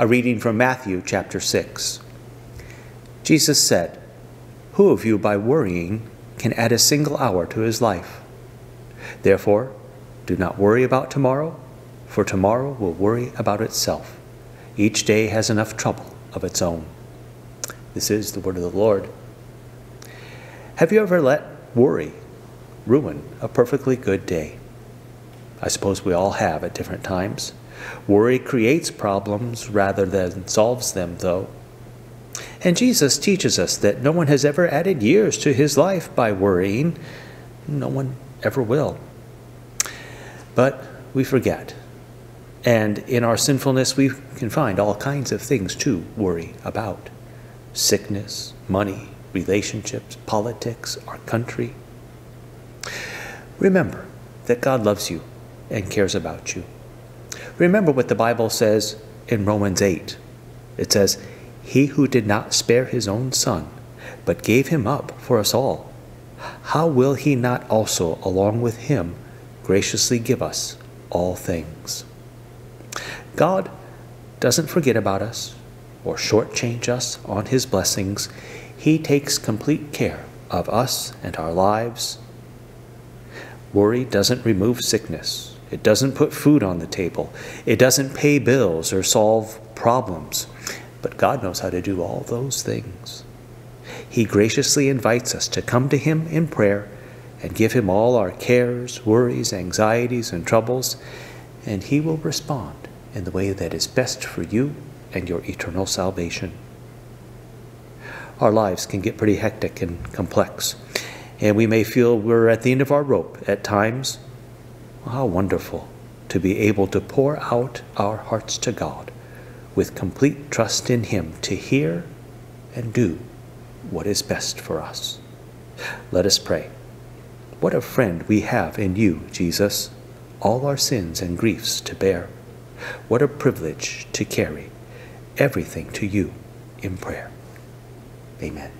A reading from Matthew chapter 6. Jesus said, Who of you by worrying can add a single hour to his life? Therefore, do not worry about tomorrow, for tomorrow will worry about itself. Each day has enough trouble of its own. This is the word of the Lord. Have you ever let worry ruin a perfectly good day? I suppose we all have at different times. Worry creates problems rather than solves them, though. And Jesus teaches us that no one has ever added years to his life by worrying. No one ever will. But we forget. And in our sinfulness, we can find all kinds of things to worry about sickness, money, relationships, politics, our country. Remember that God loves you and cares about you. Remember what the Bible says in Romans 8. It says, He who did not spare his own son, but gave him up for us all, how will he not also, along with him, graciously give us all things? God doesn't forget about us or shortchange us on his blessings. He takes complete care of us and our lives. Worry doesn't remove sickness it doesn't put food on the table. It doesn't pay bills or solve problems. But God knows how to do all those things. He graciously invites us to come to Him in prayer and give Him all our cares, worries, anxieties, and troubles, and He will respond in the way that is best for you and your eternal salvation. Our lives can get pretty hectic and complex, and we may feel we're at the end of our rope at times how wonderful to be able to pour out our hearts to God with complete trust in Him to hear and do what is best for us. Let us pray. What a friend we have in you, Jesus, all our sins and griefs to bear. What a privilege to carry everything to you in prayer. Amen.